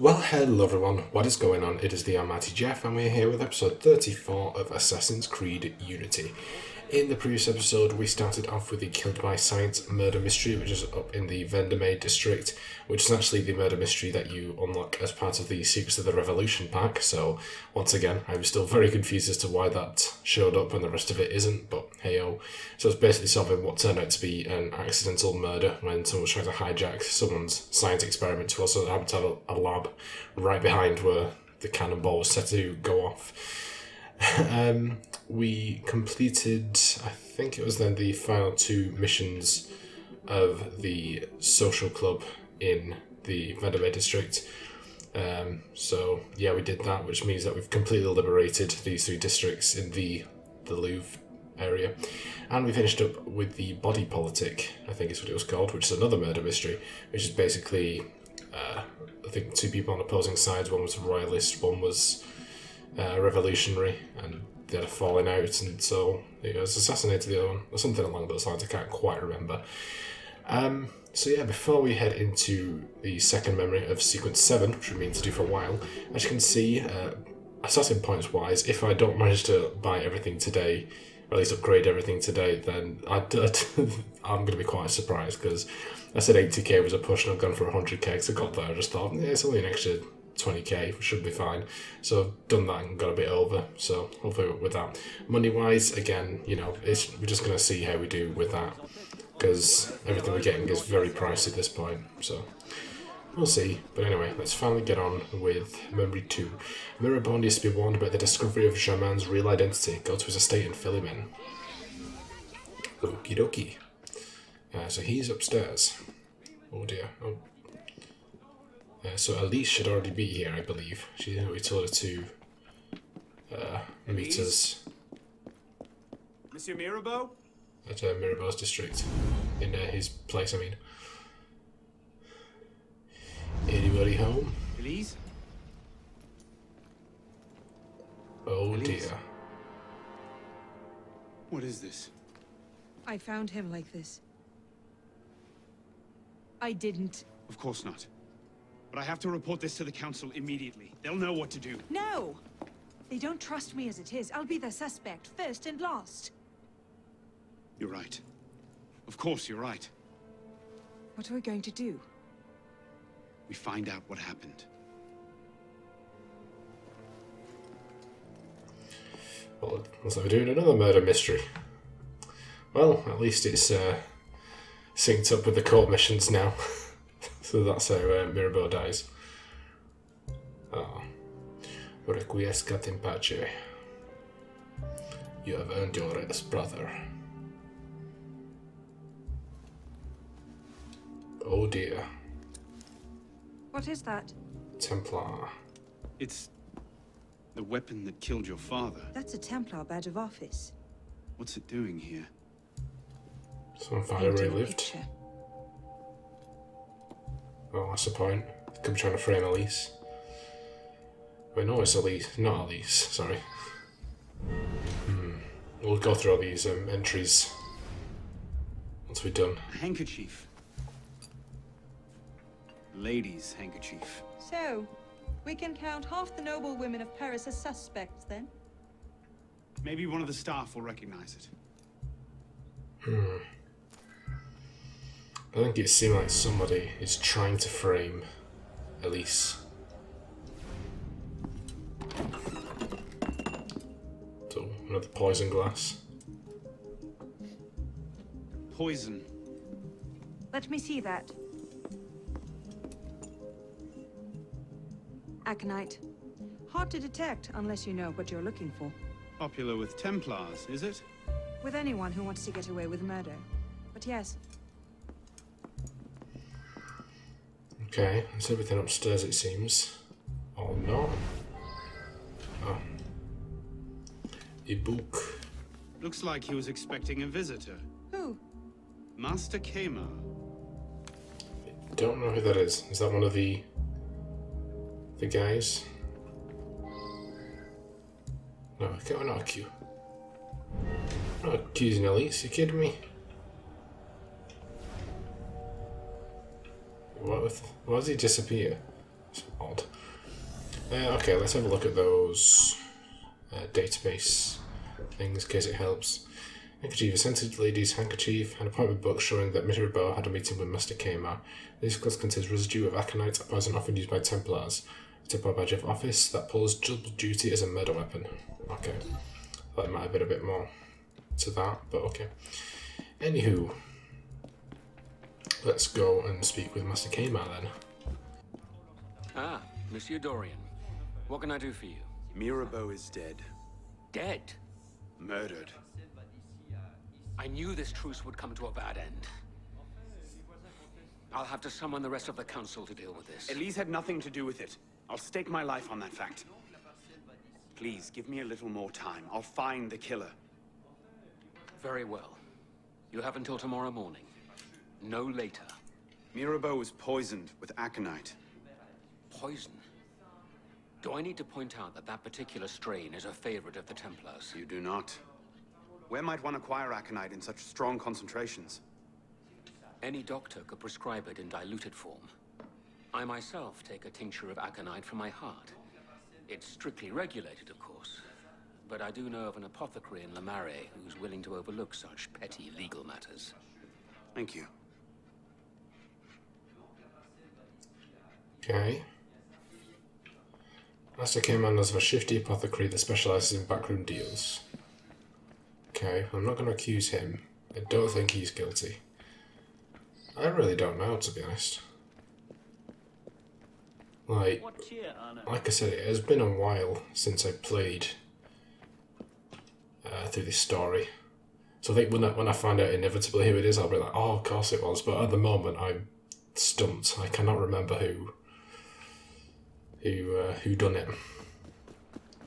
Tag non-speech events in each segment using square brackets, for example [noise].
Well, hello everyone, what is going on? It is the Almighty Geoff, and we're here with episode 34 of Assassin's Creed Unity. In the previous episode, we started off with the Killed by Science murder mystery, which is up in the Vendermaid district, which is actually the murder mystery that you unlock as part of the Secrets of the Revolution pack. So, once again, I'm still very confused as to why that showed up and the rest of it isn't, but hey oh. So, it's basically solving what turned out to be an accidental murder when someone was trying to hijack someone's science experiment to also happen to have a lab right behind where the cannonball was set to go off. [laughs] um, we completed, I think it was then the final two missions of the social club in the Vendabe district. Um, so yeah, we did that, which means that we've completely liberated these three districts in the the Louvre area, and we finished up with the body politic. I think is what it was called, which is another murder mystery, which is basically uh, I think two people on opposing sides. One was royalist, one was uh, revolutionary, and they had a falling out, and so he was assassinated the other one, or something along those lines. I can't quite remember. Um, so yeah, before we head into the second memory of sequence seven, which we mean to do for a while, as you can see, uh, assassin points wise, if I don't manage to buy everything today, or at least upgrade everything today, then I, [laughs] I'm going to be quite surprised because I said 80k was a push and I've gone for 100k. So I got there, I just thought, yeah, it's only an extra 20k, should be fine. So I've done that and got a bit over. So hopefully with that, money wise, again, you know, it's we're just gonna see how we do with that because everything we're getting is very pricey at this point. So we'll see. But anyway, let's finally get on with Memory 2. Mirabeau needs to be warned about the discovery of Germain's real identity. Go to his estate in. Okie dokie. Uh, so he's upstairs. Oh dear. Oh. Uh, so Elise should already be here, I believe. She we told her to uh, meet us Monsieur Mirabeau? at uh, Mirabeau's district. In uh, his place, I mean. Anybody home? Elise? Oh Elise? dear. What is this? I found him like this. I didn't. Of course not. But I have to report this to the council immediately. They'll know what to do. No! They don't trust me as it is. I'll be the suspect, first and last. You're right. Of course, you're right. What are we going to do? We find out what happened. Well, looks like we're doing another murder mystery. Well, at least it's uh, synced up with the court missions now. [laughs] so that's how uh, Mirabeau dies. Oh. Requiescat in pace. You have earned your rest, brother. Oh dear. What is that? Templar. It's... the weapon that killed your father. That's a Templar badge of office. What's it doing here? Someone finally Painting a relived. picture. Oh, that's the point. Could be trying to frame Elise. Wait, no, it's Elise. Not Elise, sorry. Hmm. We'll go through all these um, entries once we're done. A handkerchief. Lady's handkerchief. So, we can count half the noble women of Paris as suspects then? Maybe one of the staff will recognize it. I think it seemed like somebody is trying to frame Elise. So, another poison glass. Poison. Let me see that. Aconite. Hard to detect unless you know what you're looking for. Popular with Templars, is it? With anyone who wants to get away with murder. But yes, Okay, that's everything upstairs it seems. Oh no. Ah. Oh. A book. Looks like he was expecting a visitor. who? Master Quemar. Don't know who that is. Is that one of the the guys? No, I can't not accuse. I'm not accusing Elise, you kidding me? Why does he disappear? It's odd. Uh, okay, let's have a look at those uh, database things, in case it helps. Handkerchief, a scented lady's handkerchief, an appointment book showing that Mirabeau had a meeting with Master Quemar. This glass contains residue of aconite, a poison often used by Templars. It's a badge of office that pulls double duty as a murder weapon. Okay. That might have been a bit more to that, but okay. Anywho, let's go and speak with Master Quemar then. Ah, Monsieur Dorian. What can I do for you? Mirabeau is dead. Dead? Murdered. I knew this truce would come to a bad end. I'll have to summon the rest of the council to deal with this. Elise had nothing to do with it. I'll stake my life on that fact. Please, give me a little more time. I'll find the killer. Very well. You have until tomorrow morning. No later. Mirabeau was poisoned with aconite. Poison? Do I need to point out that that particular strain is a favorite of the Templars? You do not. Where might one acquire aconite in such strong concentrations? Any doctor could prescribe it in diluted form. I myself take a tincture of aconite for my heart. It's strictly regulated, of course. But I do know of an apothecary in Le Marais who's willing to overlook such petty legal matters. Thank you. Okay. Master knows of a shifty apothecary that specialises in backroom deals. Okay, I'm not going to accuse him. I don't think he's guilty. I really don't know, to be honest. Like, like I said, it has been a while since I played uh, through this story. So I think when I, when I find out inevitably who it is, I'll be like, oh, of course it was. But at the moment, I'm stumped. I cannot remember who who uh, who done it.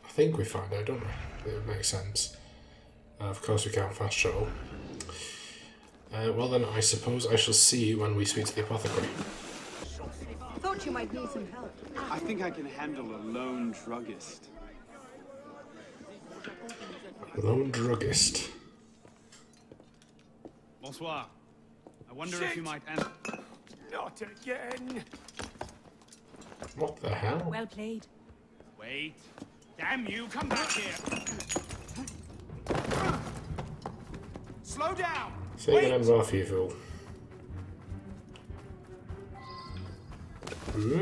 I think we find out, don't we? It makes sense. Uh, of course, we can't fast travel. Uh, well then, I suppose I shall see you when we speak to the apothecary. Thought you might need some help. I think I can handle a lone druggist. Lone druggist. Bonsoir. I wonder if you might answer. Not again! What the hell? Well played. Wait. Damn you, come back here. Slow down. Say your name's off, you fool. Hmm.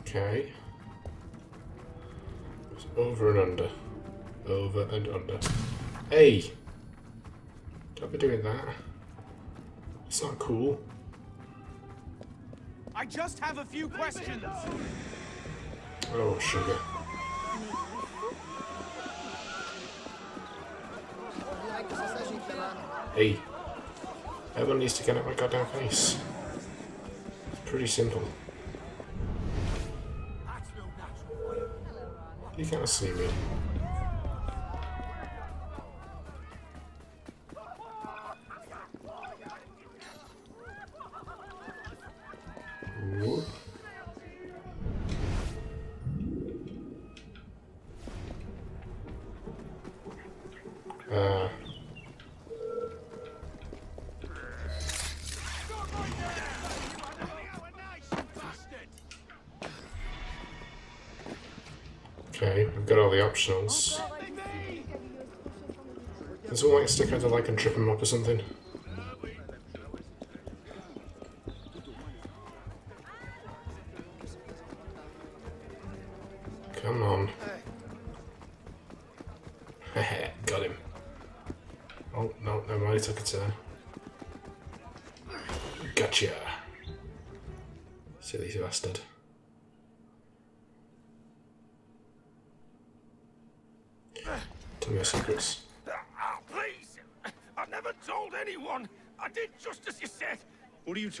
Okay. It's over and under. Over and under. Hey! Don't be doing that. It's not cool. I just have a few questions. Oh, sugar. Hey. Everyone needs to get out my goddamn face. It's pretty simple. You can't see me. Okay, we've got all the optionals. Does someone like stick out the leg and trip him up or something?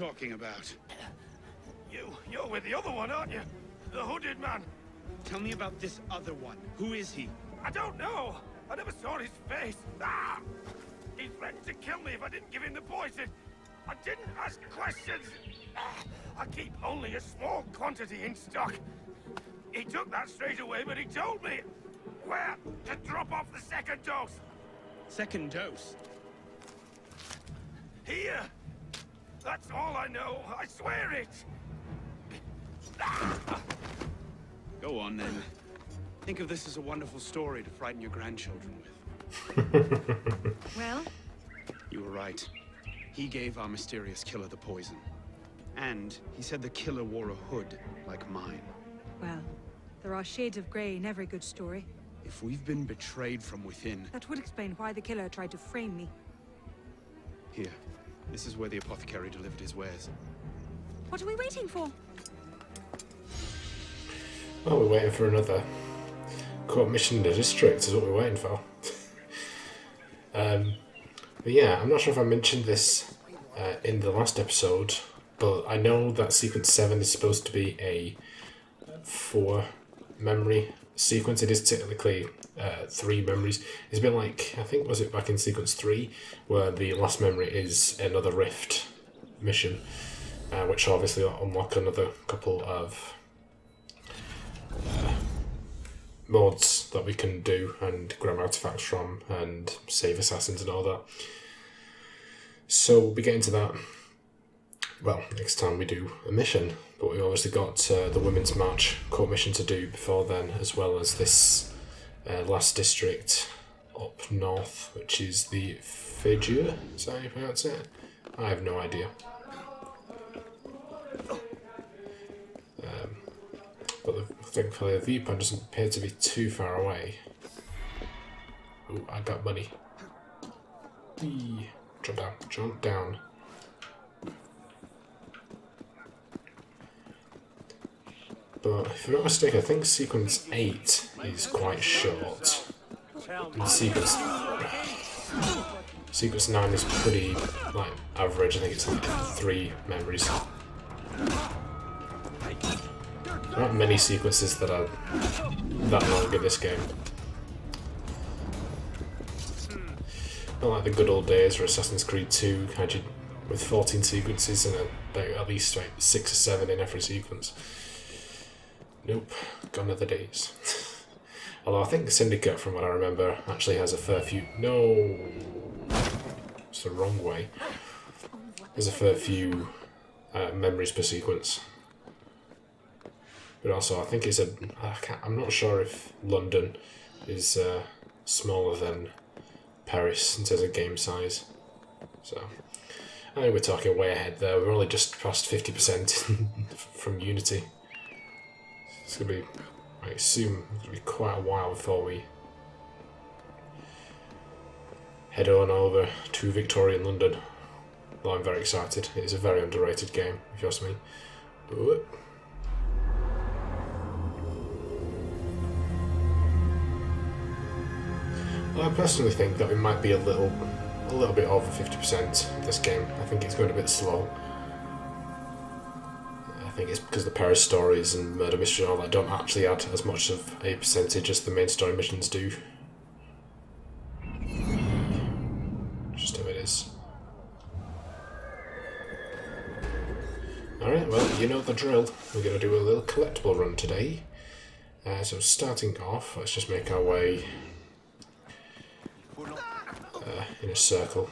Talking about? You, you're with the other one, aren't you? The hooded man. Tell me about this other one. Who is he? I don't know. I never saw his face. Ah! He threatened to kill me if I didn't give him the poison. I didn't ask questions. Ah, I keep only a small quantity in stock. He took that straight away, but he told me where to drop off the second dose. Second dose. Here. That's all I know. I swear it. Go on then. [sighs] Think of this as a wonderful story to frighten your grandchildren with. [laughs] Well, You were right. He gave our mysterious killer the poison. And he said the killer wore a hood like mine. well, there are shades of grey in every good story. If we've been betrayed from within, That would explain why the killer tried to frame me. here. This is where the apothecary delivered his wares. What are we waiting for? Oh, we're waiting for another court mission in the district, is what we're waiting for. [laughs] um, but yeah, I'm not sure if I mentioned this uh, in the last episode, but I know that sequence 7 is supposed to be a four memory sequence. It is technically uh, three memories. It's been like, I think, was it back in sequence 3, where the last memory is another rift mission, uh, which obviously unlock another couple of mods that we can do and grab artifacts from and save assassins and all that. So we'll be getting to that. Well, next time we do a mission, but we've obviously got uh, the women's march court mission to do before then, as well as this uh, last district up north, which is the Fijur. Is that how you pronounce it? I have no idea. but the, thankfully the viewpoint doesn't appear to be too far away. Oh, I got money. Whee. Jump down, jump down. But if I'm not mistaken, I think sequence 8 is quite short. And sequence sequence 9 is pretty like average, I think it's like 3 memories. There aren't many sequences that are that long in this game. Not like the good old days where Assassin's Creed 2 had you with 14 sequences and about at least like 6 or 7 in every sequence. Nope, gone are the days. Although I think Syndicate, from what I remember, actually has a fair few. No! It's the wrong way. There's a fair few uh, memories per sequence. But also, I think it's a. I I'm not sure if London is uh, smaller than Paris in terms of game size. So, I think we're talking way ahead there. We're only just past 50% [laughs] from Unity. It's to be, I assume, it's to be quite a while before we head on over to Victorian London. Though I'm very excited. It is a very underrated game, if you ask me. I personally think that we might be a little, a little bit over fifty percent this game. I think it's going a bit slow. I think it's because the Paris stories and murder mystery and all that don't actually add as much of a percentage as the main story missions do. Just how it is. Alright, well, you know the drill. We're going to do a little collectible run today. Uh, so starting off, let's just make our way uh, in a circle.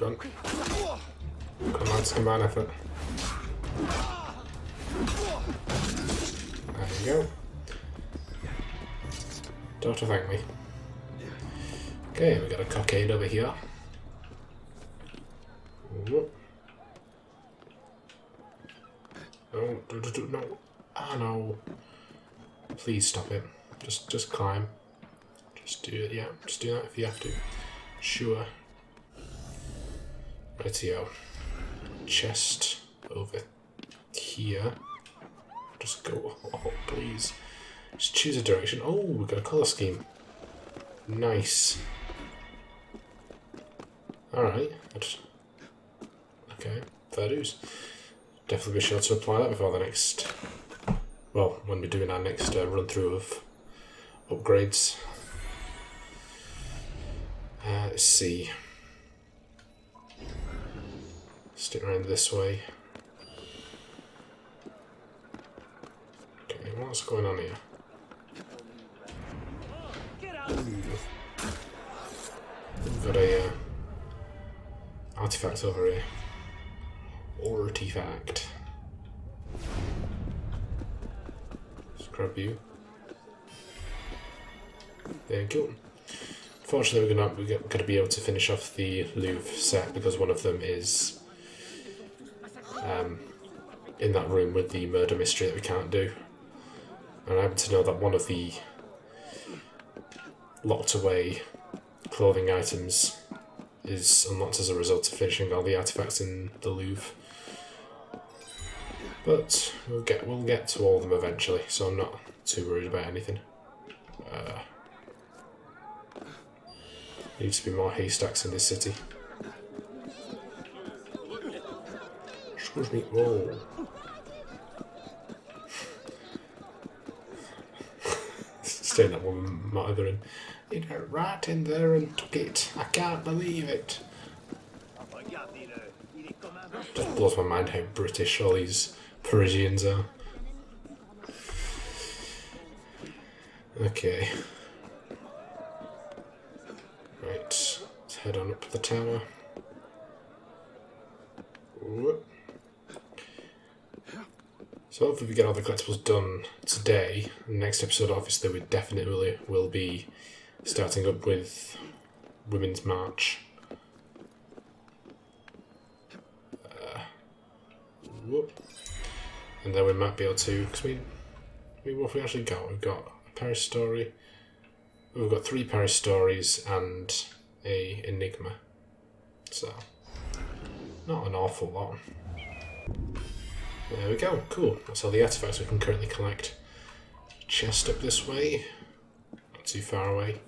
On. Come on, it's combined effort. There you go. To thank me. Okay, we got a cockade over here. Whoop. No, do, no. Ah, no. Please stop it. Just, just climb. Just do it, yeah. Just do that if you have to. Sure. Rightio. Chest over here. Just go. Oh, please. Just choose a direction. Oh, we've got a colour scheme. Nice. Alright. Okay, fair dues definitely be sure to apply that before the next, well, when we're doing our next uh, run through of upgrades. Uh, let's see. Stick around this way. Okay, what's going on here? Got a artifact over here. Artifact. Grab you. There you go. Fortunately, we're gonna we're gonna be able to finish off the Louvre set because one of them is um, in that room with the murder mystery that we can't do. And I happen to know that one of the locked away clothing items is unlocked as a result of finishing all the artifacts in the Louvre. But we'll get we'll get to all of them eventually, so I'm not too worried about anything. Needs to be more haystacks in this city. Excuse me. Whoa. [laughs] Staying that woman mothering. He got right in there and took it. I can't believe it. Just blows my mind how British all these Parisians are. Okay. Right, let's head on up the tower. So hopefully we get all the collectibles done today. Next episode obviously we definitely will be starting up with Women's March. Uh, whoop. And then we might be able to, because we, we, what have we actually got? We've got a Paris story, we've got three Paris stories and a Enigma. So, not an awful lot. There we go, cool. That's all the artifacts we can currently collect. Chest up this way, not too far away.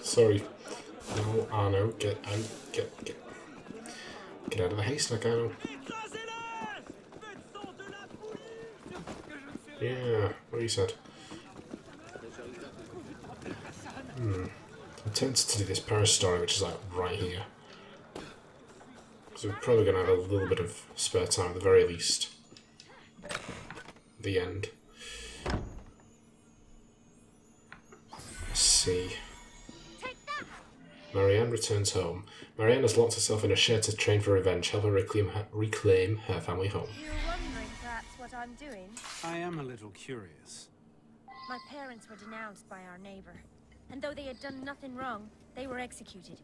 Sorry. No, ah, Arno, get out, get, get, get out of the haystack, Arno. Yeah, what you said. Hmm. I'm tempted to do this Paris story, which is like right here. So we're probably going to have a little bit of spare time at the very least. The end. Let's see. Marianne returns home. Marianne has locked herself in a shed to train for revenge, help her reclaim her, reclaim her family home. You're wondering perhaps what I'm doing? I am a little curious. My parents were denounced by our neighbor. And though they had done nothing wrong, they were executed.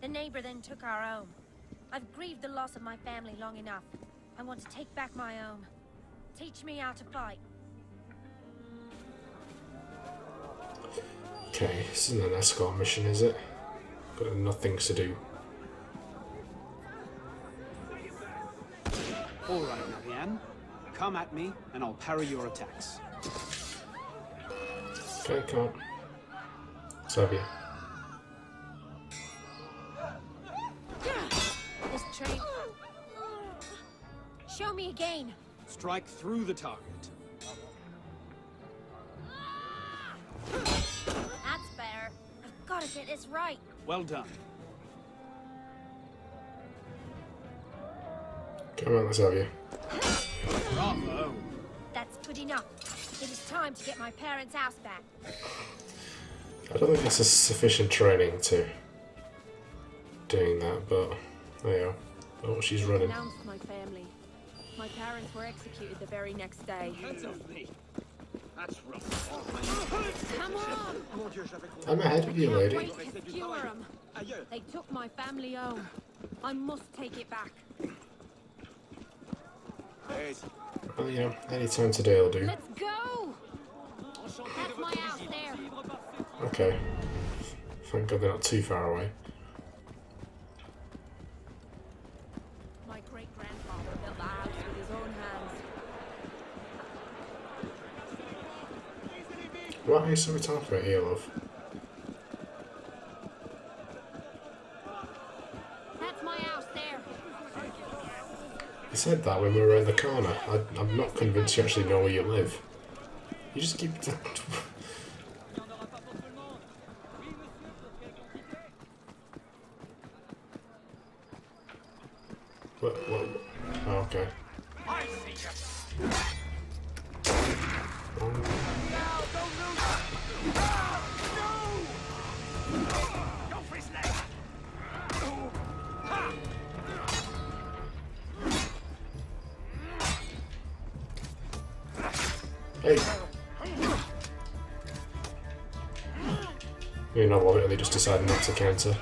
The neighbor then took our home. I've grieved the loss of my family long enough. I want to take back my home. Teach me how to fight. Okay, this isn't an escort mission, is it? Got nothing to do. All right, Marianne. Come at me, and I'll parry your attacks. Okay, come on. Xavier. This train... Show me again! Strike through the target. That's better. I've got to get this right. Well done. Come on, Xavier. Bravo! That's good enough. It is time to get my parents' house back. I don't think that's a sufficient training to doing that, but there you go. Oh, she's running. Denounced my family. My parents were executed the very next day. Come on! I'm ahead of you, lady. wait to skewer 'em. They took my family home. I must take it back. Well, you know, any time today will do. Let's go! That's my house there. Okay. Thank God they're not too far away. My great grandfather built the house with his own hands. What are we talking about here, love? That's my house there. You said that when we were around the corner. I, I'm not convinced you actually know where you live. You just keep. [laughs] Hey! You know what, they just decided not to counter.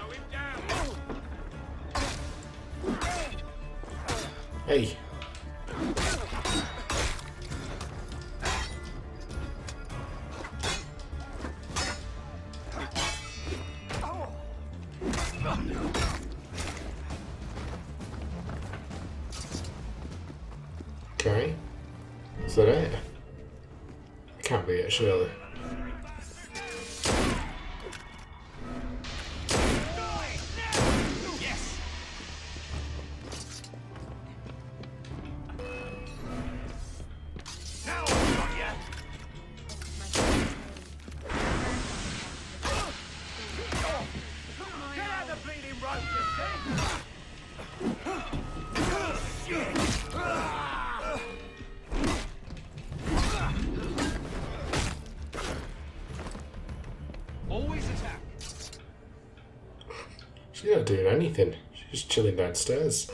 She's not doing anything. She's just chilling downstairs.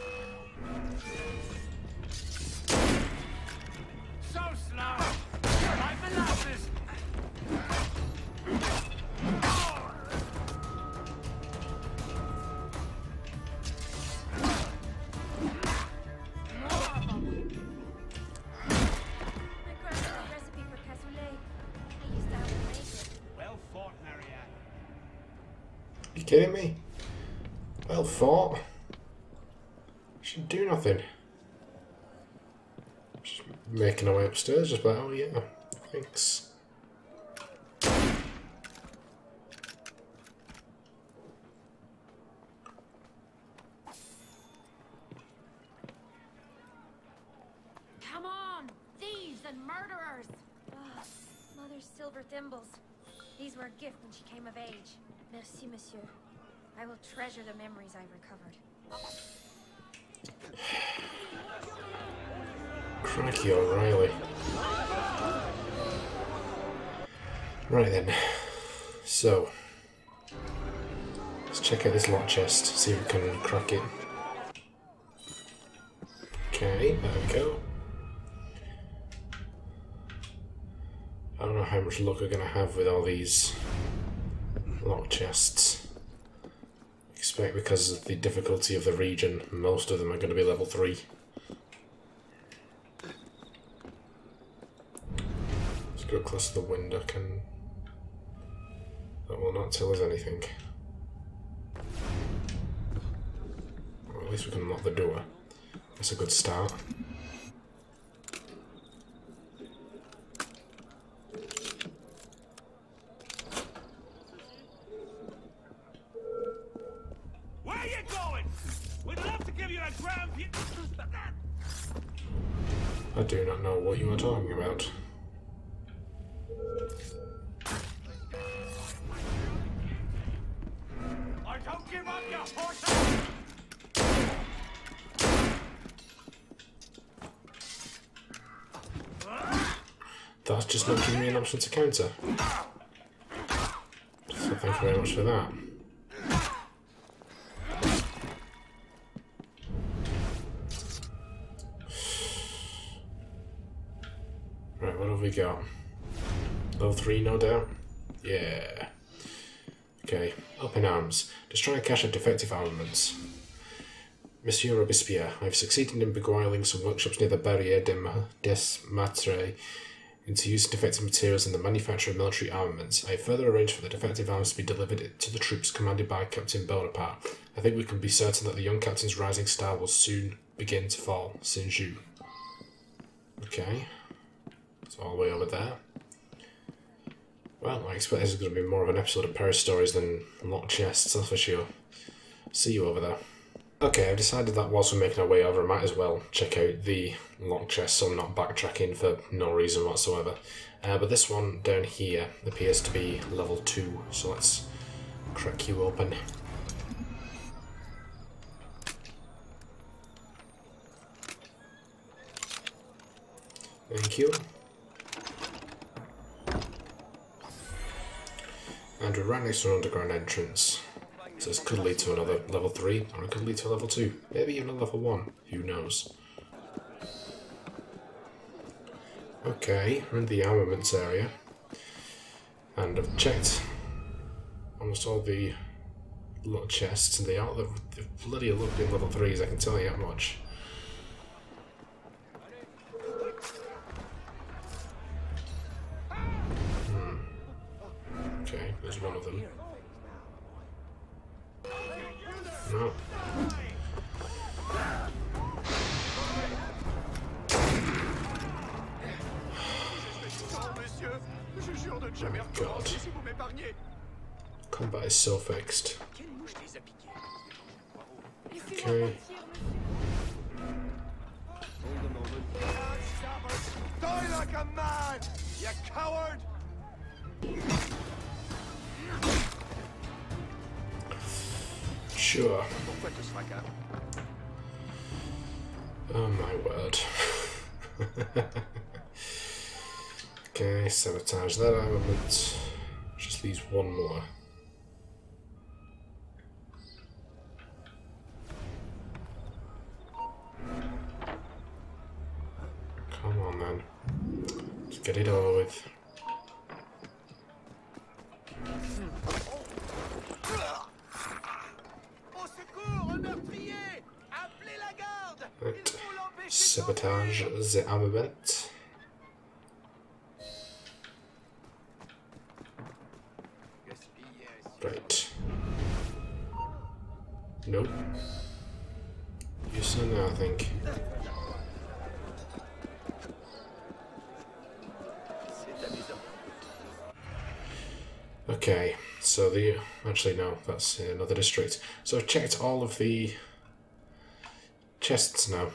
Upstairs, just like, oh yeah, thanks. Come on! Thieves and murderers! Ah, Mother's silver thimbles. These were a gift when she came of age. Merci, monsieur. I will treasure the memories I've recovered. Crikey O'Reilly. Right then. So. Let's check out this lock chest, see if we can crack it. Okay, there we go. I don't know how much luck we're gonna have with all these lock chests. Expect because of the difficulty of the region, most of them are gonna be level 3. Go close to the window. Can that will not tell us anything. Well, at least we can lock the door. That's a good start. Where are you going? We'd love to give you a grand. I do not know what you are talking about. Option to counter. So thank you very much for that. Right, what have we got? Level 3, no doubt? Yeah. Okay, up in arms. Destroy a cache of defective armaments. Monsieur Robespierre, I have succeeded in beguiling some workshops near the Barriere des, Ma- des Maitres into using defective materials in the manufacture of military armaments. I further arranged for the defective arms to be delivered to the troops commanded by Captain Bonaparte. I think we can be certain that the young captain's rising star will soon begin to fall. Sinju. Okay. It's all the way over there. Well, I expect this is going to be more of an episode of Paris Stories than Locked Chests, that's for sure. See you over there. Okay, I've decided that whilst we're making our way over, I might as well check out the lock chest so I'm not backtracking for no reason whatsoever. Uh, but this one down here appears to be level 2, so let's crack you open. Thank you. And we're right next to an underground entrance. So this could lead to another level 3, or it could lead to a level 2. Maybe even a level 1. Who knows? Okay, we're in the armaments area. And I've checked almost all the little chests, and they are the, the bloody looking level 3s, I can tell you that much. Hmm. Okay, there's one of them. Oh, God. Combat is so fixed. Okay. Die like a man, you coward! Sure. Oh my word. [laughs] okay, sabotage that armament. Just leaves one more. Come on then. Let's get it over with. The armament. Right. Nope. Use now, I think. Okay, so the actually no, that's another district. So I've checked all of the chests now.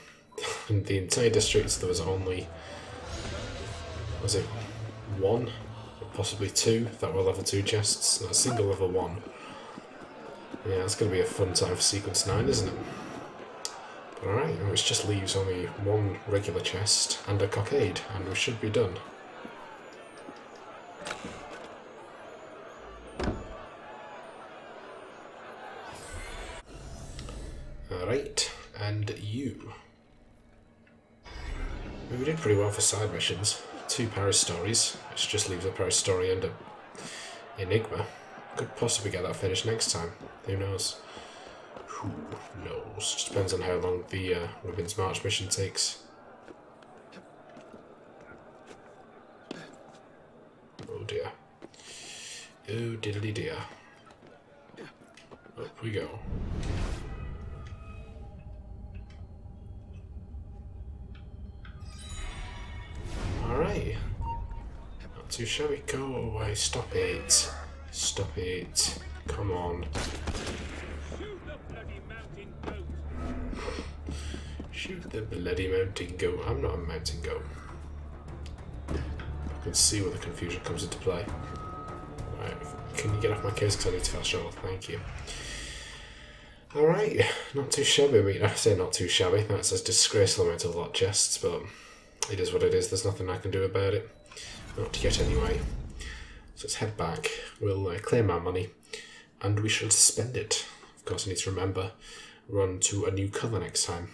In the entire district, there was only was it one, possibly two that were level two chests, not a single level one. Yeah, it's going to be a fun time for sequence nine, isn't it? But alright, which oh, just leaves only one regular chest and a cockade, and we should be done. Alright, and you. We did pretty well for side missions. Two Paris stories, which just leaves a Paris story and a Enigma. Could possibly get that finished next time. Who knows? Who knows? Just depends on how long the uh, Women's March mission takes. Oh dear. Oh diddly dear. Up we go. Alright. Not too shabby. Go away. Stop it. Stop it. Come on. Shoot the bloody mountain goat. I'm not a mountain goat. I can see where the confusion comes into play. Can you get off my case because I need to fast travel? Thank you. Alright, not too shabby. I mean, I say not too shabby. That's a disgraceful amount of lot chests, but it is what it is. There's nothing I can do about it. Not yet, anyway. So let's head back. We'll uh, claim our money, and we shall spend it. Of course, I need to remember run to a new colour next time.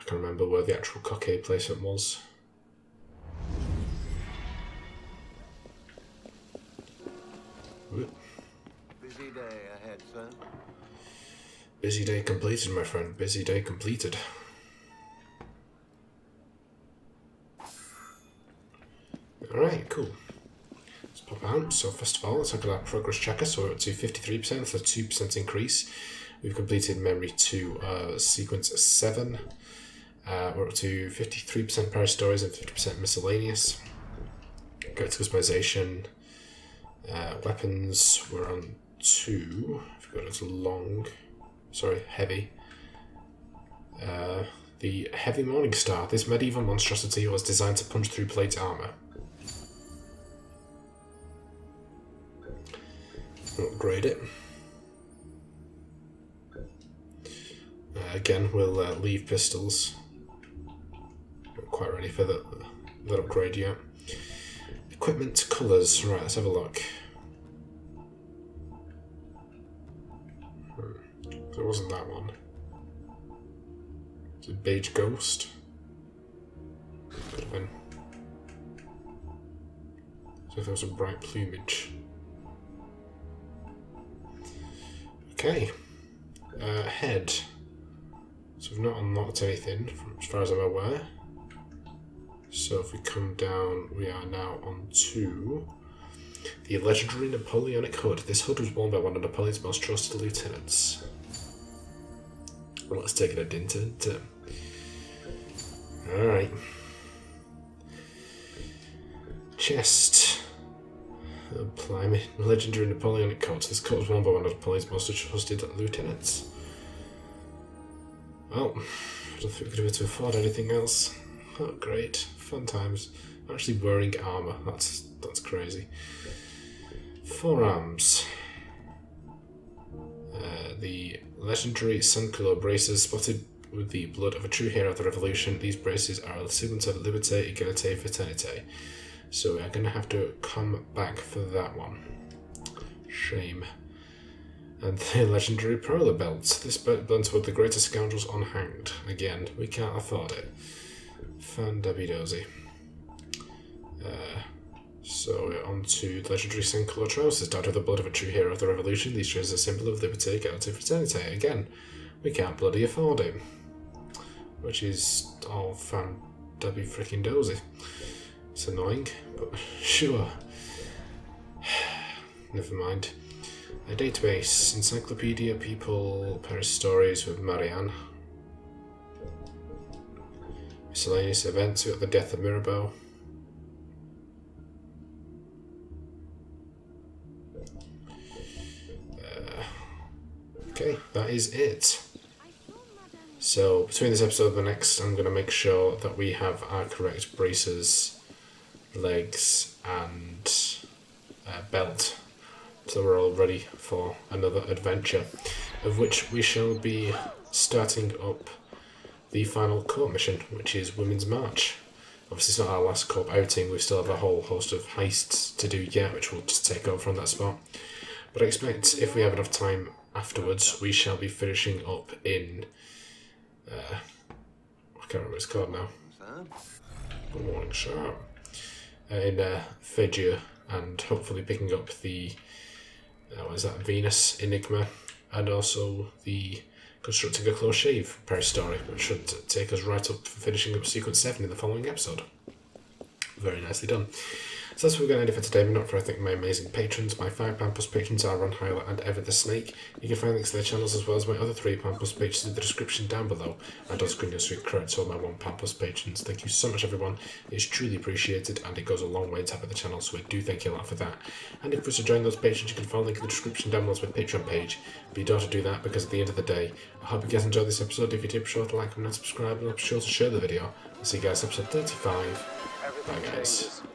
I can remember where the actual cockade placement was. Busy day ahead, sir. Busy day completed, my friend. Busy day completed. Alright, cool. Let's pop out. So first of all, let's look at our progress checker. So we're up to 53%, that's a 2% increase. We've completed memory 2, uh, sequence 7. Uh, we're up to 53% Paris stories and 50% miscellaneous. Go to customization. Uh, weapons, we're on 2. If we go to long, sorry, heavy. Uh, the Heavy Morning Star. This medieval monstrosity was designed to punch through plate armor. Upgrade it. Uh, again, we'll uh, leave pistols. Not quite ready for that, that upgrade yet. Equipment colours. Right, let's have a look. Hmm. There wasn't that one. Is it Beige Ghost? Could have been. So there was some bright plumage. Okay. Uh, head. So we've not unlocked anything, from, as far as I'm aware. So if we come down, we are now on to the legendary Napoleonic hood. This hood was worn by one of Napoleon's most trusted lieutenants. Well, let's take it a dint into. Alright. Chest. Oh, blimey. Legendary Napoleonic coat. This coat was worn by one of Napoleon's most trusted lieutenants. Well, I don't think we're have to be able to afford anything else. Oh, great. Fun times. I'm actually wearing armour. That's that's crazy. Forearms. Uh, the legendary Sans-Culotte braces spotted with the blood of a true hero of the revolution. These braces are a signet of liberté, égalité, fraternité. So we're going to have to come back for that one. Shame. And the [laughs] legendary Prola belts. This belt with the greatest scoundrels unhanged. Again, we can't afford it. Fan Debbie Dozy. Uh, so we're on to the legendary Sinclair trousers, dyed with the blood of a true hero of the revolution. These trousers are a symbol of liberty, equality, fraternity. Again, we can't bloody afford it. Which is all fan Debbie freaking dozy. It's annoying, but [laughs] sure. [sighs] Never mind. A database, Encyclopedia, People, Paris Stories with Marianne. Miscellaneous events, we got the death of Mirabeau. Uh, okay, that is it. So, between this episode and the next, I'm going to make sure that we have our correct braces, legs, and uh, belt. So we're all ready for another adventure, of which we shall be starting up the final court mission, which is Women's March. Obviously, it's not our last corp outing, we still have a whole host of heists to do yet, which we'll just take over from that spot. But I expect if we have enough time afterwards, we shall be finishing up in. Uh, I can't remember what it's called now. Good morning, sir. Uh, in uh, Feydeau, and hopefully picking up the. Uh, what is that? Venus Enigma, and also the constructing a close shave Paris story, which should take us right up for finishing up sequence 7 in the following episode. Very nicely done. So that's what we're going to for today, but not for I think my amazing patrons. My five pound plus patrons are Ron Hiler and Evra the Snake. You can find links to their channels as well as my other three pound plus patrons in the description down below. And on screen, street credit to all my one pound plus patrons. Thank you so much, everyone. It's truly appreciated, and it goes a long way to help the channel. So I do thank you a lot for that. And if you wish to join those patrons, you can find a link in the description down below to my Patreon page. But you don't have to do that because at the end of the day, I hope you guys enjoyed this episode. If you did, be sure to like, comment, and subscribe, and be sure to share the video. I'll see you guys episode 35. Bye, guys.